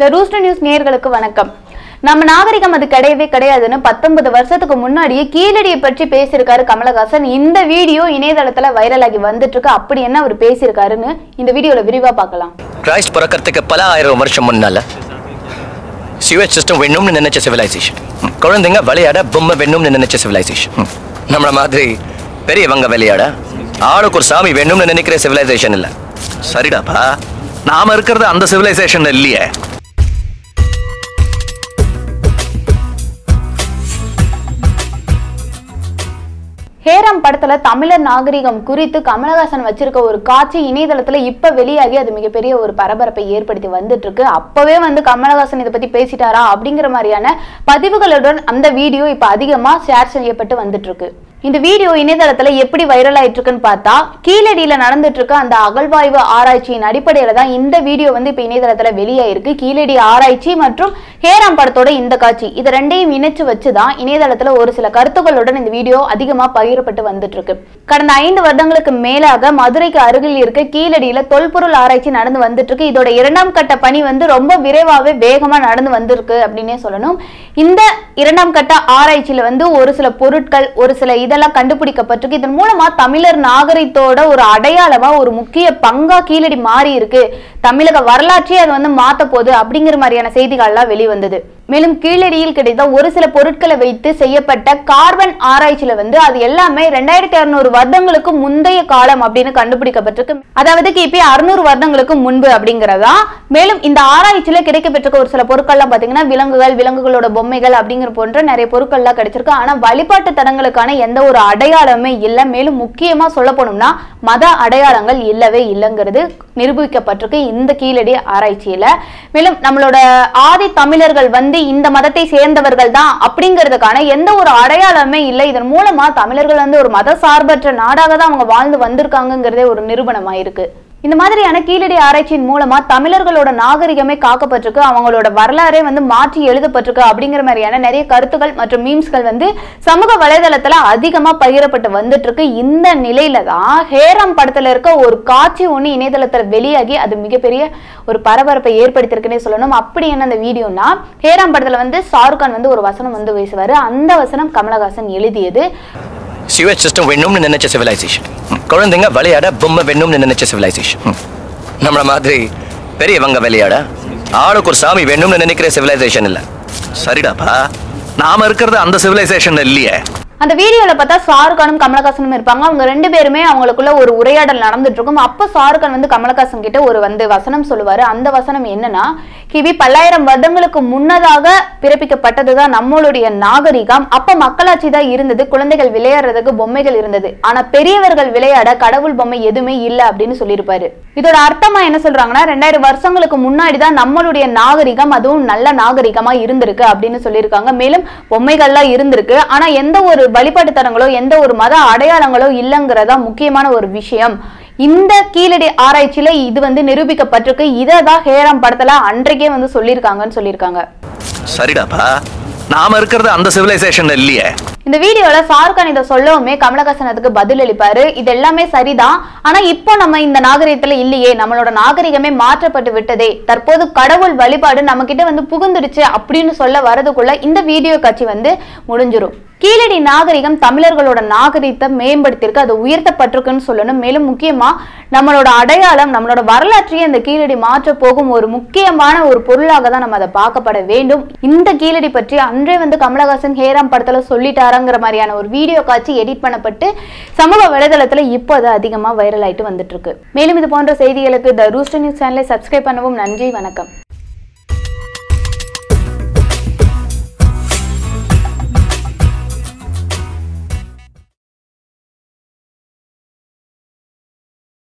த rooster news நேயர்களுக்கு வணக்கம். நம்ம நாகரிகம் அது கிடையவே கிடையாதுன்னு பத்தொன்பது வருஷத்துக்கு முன்னாடியே கீழடியை பற்றி பேசியிருக்காரு கமலஹாசன். இந்த வீடியோ இணையதளத்துல வைரல் ஆகி வந்துட்டு இருக்கு அப்படி என்ன அவர் பேசியிருக்காருன்னு இந்த வீடியோல விரிவா பார்க்கலாம். கிரைஸ்ட் பிறக்கறதுக்கு பல ஆயிரம் வருஷம் முன்னால சிவேஜ் சிஸ்டம் வேணும்னு நினைச்ச சிவிலைசேஷன் குழந்தைங்க விளையாட பொம்மை வேணும்னு நினைச்ச சிவிலைசேஷன் நம்மள மாதிரி பெரியவங்க விளையாட ஆளுக்கு ஒரு சாமி வேணும்னு நினைக்கிற சிவிலைசேஷன் இல்ல. சரிடாப்பா நாம இருக்கிறது அந்த சிவிலைசேஷன் இல்லையே. ஹேரம் படத்துல தமிழர் நாகரிகம் குறித்து கமலஹாசன் வச்சிருக்க ஒரு காட்சி இணையதளத்துல இப்ப வெளியாகி அது மிகப்பெரிய ஒரு பரபரப்பை ஏற்படுத்தி வந்துட்டு இருக்கு அப்பவே வந்து கமலஹாசன் இதை பத்தி பேசிட்டாரா அப்படிங்கிற மாதிரியான பதிவுகளுடன் அந்த வீடியோ இப்ப அதிகமா ஷேர் செய்யப்பட்டு வந்துட்டு இருக்கு இந்த வீடியோ இணையதளத்துல எப்படி வைரல் ஆயிட்டு இருக்குன்னு பார்த்தா கீழடியில நடந்துட்டு இருக்க அந்த அகழ்வாய்வு ஆராய்ச்சியின் அடிப்படையில தான் இந்த வீடியோ வந்து இப்ப இணையதளத்துல வெளியாயிருக்கு. கீழடி ஆராய்ச்சி மற்றும் ஹேராம் படத்தோட இந்த காட்சி. இது ரெண்டையும் இணைச்சு வச்சுதான் இணையதளத்துல ஒரு சில கருத்துக்களுடன் இந்த வீடியோ அதிகமா பகிரப்பட்டு வந்துட்டு இருக்கு கடந்த ஐந்து வருடங்களுக்கு மேலாக மதுரைக்கு அருகில் இருக்க கீழடியில தொல்பொருள் ஆராய்ச்சி நடந்து வந்துட்டு இருக்கு இதோட இரண்டாம் கட்ட பணி வந்து ரொம்ப விரைவாகவே வேகமா நடந்து வந்திருக்கு அப்படின்னே சொல்லணும். இந்த இரண்டாம் கட்ட ஆராய்ச்சியில வந்து ஒரு சில பொருட்கள் ஒரு சில இதெல்லாம் கண்டுபிடிக்கப்பட்டிருக்கு. இதன் மூலமா தமிழர் நாகரிகத்தோட ஒரு அடையாளமா ஒரு முக்கிய பங்கா கீழடி மாறி இருக்கு தமிழக வரலாற்றையே அது வந்து மாத்த போகுது அப்படிங்கிற மாதிரியான செய்திகள்லாம் வெளிவந்தது. மேலும் கீழடியில் கிடைத்த ஒரு சில பொருட்களை வைத்து செய்யப்பட்ட கார்பன் ஆராய்ச்சியில வந்து அது எல்லாமே ரெண்டாயிரத்தி அறுநூறு வருடங்களுக்கு முந்தைய காலம் அப்படின்னு கண்டுபிடிக்கப்பட்டிருக்கு. அதாவது கிபி அறுநூறு வருடங்களுக்கு முன்பு அப்படிங்கிறதா? மேலும் இந்த ஆராய்ச்சியில கிடைக்கப்பட்டிருக்க ஒரு சில பொருட்கள்லாம் பாத்தீங்கன்னா விலங்குகள் விலங்குகளோட பொம்மைகள் அப்படிங்கிற போன்ற நிறைய பொருட்கள்லாம் கிடைச்சிருக்கு. ஆனா வழிபாட்டு தடங்களுக்கான எந்த ஒரு அடையாளமே இல்லை. மேலும் முக்கியமா சொல்ல போனோம்னா மத அடையாளங்கள் இல்லவே இல்லைங்கிறது நிரூபிக்கப்பட்டிருக்கு இந்த கீழடி ஆராய்ச்சியில. மேலும் நம்மளோட ஆதி தமிழர்கள் வந்து இந்த மதத்தை சேர்ந்தவர்கள் தான் அப்படிங்கிறதுக்கான எந்த ஒரு அடையாளமே இல்லை. இதன் மூலமா தமிழர்கள் வந்து ஒரு மத சார்பற்ற நாடாக தான் அவங்க வாழ்ந்து வந்திருக்காங்கிறதே ஒரு நிரூபணமாயிருக்கு. இந்த மாதிரியான கீழடி ஆராய்ச்சியின் மூலமா தமிழர்களோட நாகரிகமே காக்கப்பட்டிருக்கு. அவங்களோட வரலாறே வந்து மாற்றி எழுதப்பட்டிருக்கு அப்படிங்கிற மாதிரியான நிறைய கருத்துக்கள் மற்றும் மீம்ஸ்கள் வந்து சமூக வலைதளத்துல அதிகமா பகிரப்பட்டு வந்துட்டு இருக்கு இந்த நிலையில தான் ஹேராம் படத்துல இருக்க ஒரு காட்சி ஒண்ணு இணையதளத்துல வெளியாகி அது மிகப்பெரிய ஒரு பரபரப்பை ஏற்படுத்தியிருக்குன்னே சொல்லணும். அப்படி என்ன அந்த வீடியோனா ஹேராம் படத்துல வந்து ஷாருக் கான் வந்து ஒரு வசனம் வந்து பேசுவாரு. அந்த வசனம் கமலஹாசன் எழுதியது. சிவேஜ் சிஸ்டம் வேணும்னு நினைச்ச சிவிலைசேஷன் குழந்தைங்க விளையாட பொம்மை வேணும்னு நினைச்ச சிவிலைசேஷன் நம்மள மாதிரி பெரியவங்க விளையாட ஆளுக்கு ஒரு சாமி வேணும்னு நினைக்கிற சிவிலைசேஷன் இல்ல சரிடாப்பா நாம இருக்கிறது அந்த சிவிலைசேஷன் இல்லையே அந்த வீடியோல பார்த்தா ஷாருக்கானும் கமலஹாசனும் இருப்பாங்க. அவங்க ரெண்டு பேருமே அவங்களுக்குள்ள ஒரு உரையாடல் நடந்துட்டு இருக்கும் அப்ப ஷாருக்கான் வந்து கமலஹாசன் கிட்ட ஒரு வந்து வசனம் சொல்லுவாரு. அந்த வசனம் என்னன்னா கிவி பல்லாயிரம் வருடங்களுக்கு முன்னதாக பிறப்பிக்கப்பட்டதுதான் நம்மளுடைய நாகரிகம். அப்ப மக்களாட்சி தான் இருந்தது. குழந்தைகள் விளையாடுறதுக்கு பொம்மைகள் இருந்தது. ஆனா பெரியவர்கள் விளையாட கடவுள் பொம்மை எதுவுமே இல்ல அப்படின்னு சொல்லியிருப்பாரு. இதோட அர்த்தமா என்ன சொல்றாங்கன்னா ரெண்டாயிரம் வருஷங்களுக்கு முன்னாடி தான் நம்மளுடைய நாகரிகம் அதுவும் நல்ல நாகரிகமா இருந்திருக்கு அப்படின்னு சொல்லியிருக்காங்க. மேலும் பொம்மைகள்லாம் இருந்திருக்கு. ஆனா எந்த ஒரு வழிபாட்டு தரங்களோ எந்த ஒரு மத அடையாளங்களோ இல்லைங்கிறதா முக்கியமான ஒரு விஷயம். இந்த கீழடி ஆராய்ச்சியில இது வந்து நிரூபிக்கப்பட்டிருக்கு. இதை தான் ஹேராம் படத்துல அன்றைக்கே வந்து சொல்லியிருக்காங்கன்னு சொல்லியிருக்காங்க. சரிடாப்பா. நாம இருக்கிறது அந்த சிவிலைசேஷன் இல்லையே. இந்த வீடியோல ஷாருக்கான் இதை சொல்லவுமே கமலஹாசன் அதுக்கு பதில் அளிப்பாரு. இது எல்லாமே சரிதான். ஆனா இப்போ நம்ம இந்த நாகரிகத்துல இல்லையே. நம்மளோட நாகரிகமே மாற்றப்பட்டு விட்டதே. தற்போது கடவுள் வழிபாடு நம்ம கிட்ட வந்து புகுந்துடுச்சு அப்படின்னு சொல்ல வரதுக்குள்ள இந்த வீடியோ காட்சி வந்து முடிஞ்சிடும் கீழடி நாகரிகம் தமிழர்களோட நாகரிகத்தை மேம்படுத்தியிருக்கு. அது உயர்த்தப்பட்டிருக்குன்னு சொல்லணும். மேலும் முக்கியமா நம்மளோட அடையாளம் நம்மளோட வரலாற்றையே இந்த கீழடி மாற்ற போகும் ஒரு முக்கியமான ஒரு பொருளாக தான் நம்ம அதை பார்க்கப்பட வேண்டும். இந்த கீழடி பற்றி அன்றே வந்து கமலஹாசன் ஹேராம் படத்துல சொல்லிட்டாராங்கிற மாதிரியான ஒரு வீடியோ காட்சி எடிட் பண்ணப்பட்டு சமூக வலைதளத்தில் இப்போ அது அதிகமா வைரல் ஆயிட்டு வந்துட்டு இருக்கு. மேலும் இது போன்ற செய்திகளுக்கு த ரூஸ்டர் நியூஸ் சேனலை சப்ஸ்கிரைப் பண்ணவும் நன்றி வணக்கம்.